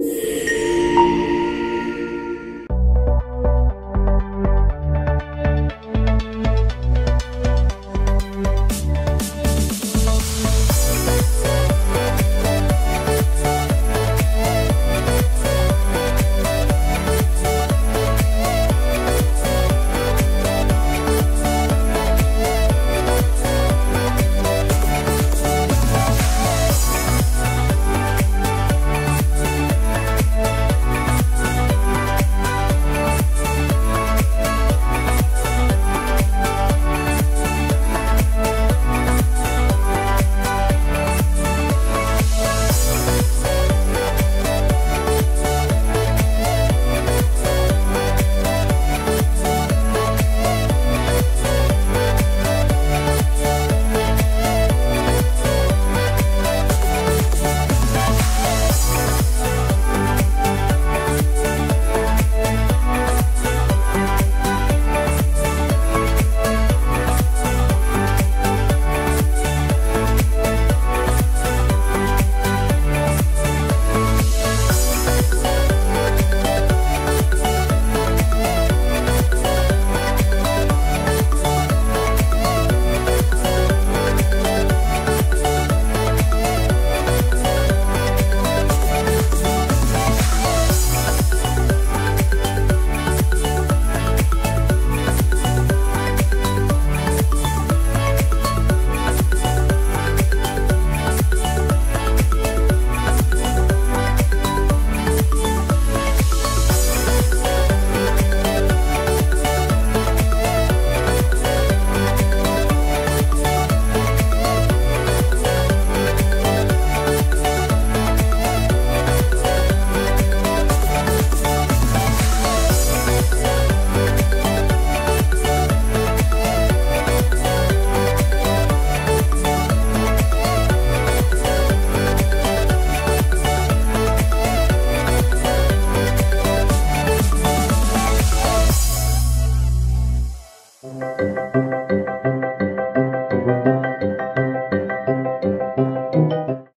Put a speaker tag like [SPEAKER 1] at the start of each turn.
[SPEAKER 1] you